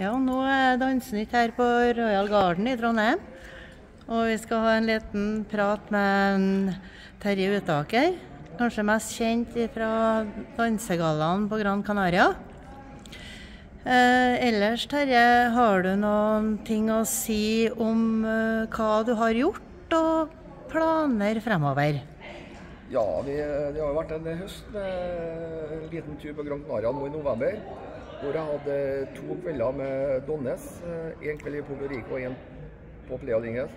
Ja, nå er Dansenytt her på Royal Garden i Trondheim. Og vi skal ha en liten prat med Terje Utaker. Kanskje mest kjent fra dansegallaen på Gran Canaria. Eh, ellers, Terje, har du noen ting å si om eh, hva du har gjort, og planer fremover? Ja, vi, det har jo vært en høst med en liten tur på Gran Canaria nå i november. Hvor jeg hadde to kvelder med Donnes. Én kveld i Puerto Rico og én på Plea Dinges.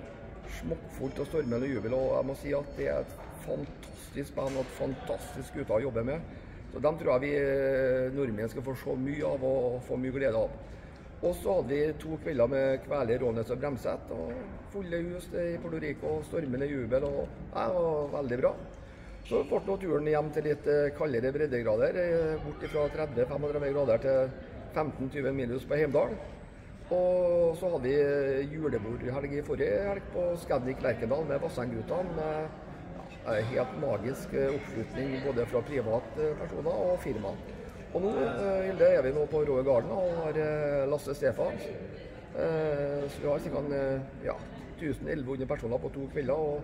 Smokkfullt og stormende jubel. Og jeg må si at det er et fantastisk band og et fantastisk gutter å jobbe med. Så dem tror jeg vi eh, nordmenn skal få se mye av og få mye glede av. Og så hadde vi to kvelder med Kveler, Rånes og Bremset. Og fulle hus i Puerto Rico, stormende jubel. og Det var veldig bra. Så ble nå turen hjem til litt eh, kaldere breddegrader. eh, Bort fra 30-35 grader til 15-20 minus på Heimdal. Og så hadde vi eh, julebordhelg i forrige helg på Scandic Lerkendal med Vassendgutene. med helt magisk oppslutning både fra privatpersoner og firma. Og nå Hilde, er vi nå på Roe Garden og har Lasse Stefans. Eh, Så vi har ca. Ja, 1100 personer på to kvelder.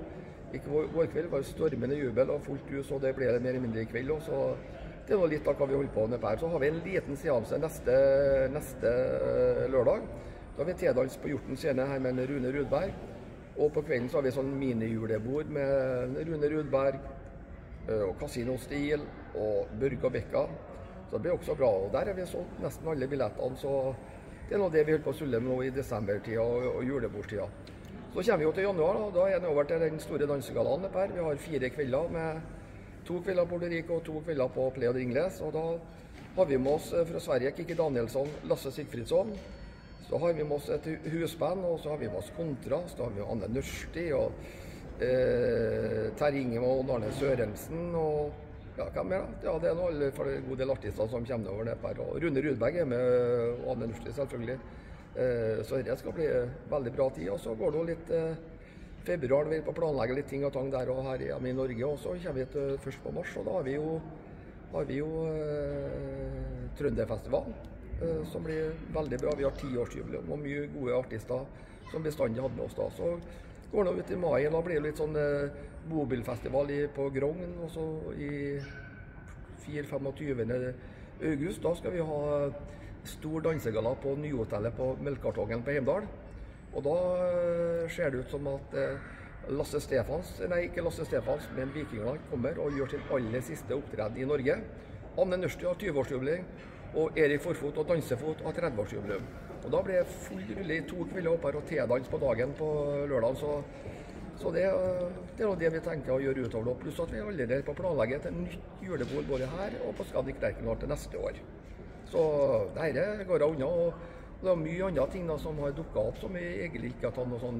I går kveld var det stormende jubel og fullt hus, og det ble det mer eller mindre i kveld òg. Så det noe litt av hva vi holder på med her. Så har vi en liten seanse neste, neste eh, lørdag. Da har vi tedans på Hjorten scene her med Rune Rudberg. Og på kvelden så har vi sånn minijulebord med Rune Rudberg eh, og Casino Stil og Børge og Bekka. Så det blir også bra. Og der har vi solgt nesten alle billettene, så det er nå det vi holder på å sulle med nå i desembertida og, og julebordstida. Så kommer vi jo til januar, og da er det over til den store dansegallaen. Vi har fire kvelder med to kvelder på Rico og to kvelder på Play Ingles. Og da har vi med oss eh, fra Sverige Kikki Danielsson, Lasse Sigfridsson. Så har vi med oss et husband, og så har vi med oss Kontrast. Da har vi Anne Nørsti og eh, Terje Ingevold og Arne Sørensen. og ja, hvem er det? Ja, det er nå for en god del artister som kommer over det her. Og Rune Rudberg er med, og Anne Nørsti selvfølgelig. Eh, så det skal bli veldig bra tid. Og så går det jo litt eh, februar. Vi er på å planlegge litt ting og tang der og her hjemme i Norge. Og så kommer vi til først på mars, og da har vi jo, har vi jo eh, Trønderfestivalen. Eh, som blir veldig bra. Vi har tiårsjubileum og mye gode artister som bestandig hadde med oss da. Så går det ut i mai. Da blir det litt sånn eh, bobilfestival på Grogn. Og så i 4-25. august, da skal vi ha stor dansegalla på Nyhotellet på Melkekartongen på Heimdal. Og da eh, ser det ut som at eh, Lasse Stefans, nei ikke Lasse Stefans, men Vikingland kommer og gjør sin aller siste opptreden i Norge. Anne Nørsti har 20-årsjubileum, og Erik Forfot og Dansefot har 30-årsjubileum. Og Da blir det full rulle i to kvelder opp her og tedans på dagen på lørdag. Så, så det, det, er det vi tenker å gjøre utover nå. Pluss at vi allerede er på å planlegge et nytt julebord både her og på Scandic Lerkendal til neste år. Så dette går unna. og det er mye andre ting da, som har dukka opp som vi egentlig ikke har tatt noen sånn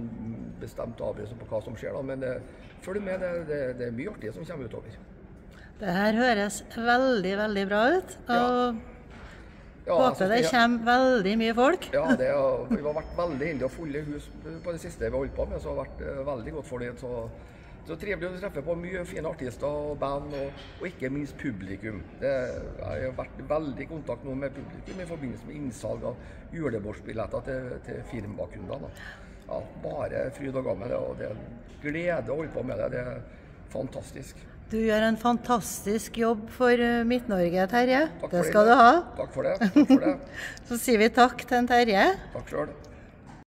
bestemt avgjørelse på hva som skjer. da, Men eh, følg med, det, det, det, er mye artig som kommer utover. Det her høres veldig, veldig bra ut. Og ja. Håper altså, det kommer veldig mye folk. Ja, det har, vi har vært veldig heldige å fulle hus på det siste vi har holdt på med. Så det har vært uh, veldig godt for det. Så trivelig å treffe på mye fine artister og band, og, og ikke minst publikum. Det, jeg har vært veldig i kontakt nå med publikum i forbindelse med innsalg av julebordsbilletter til, til firmakundene. Ja, bare fryd og gammen. Og det er glede å holde på med det. Det er fantastisk. Du gjør en fantastisk jobb for eh, Midt-Norge, Terje. Det skal det. du ha. Takk for det. Takk for det. Så sier vi takk til en Terje. Takk sjøl.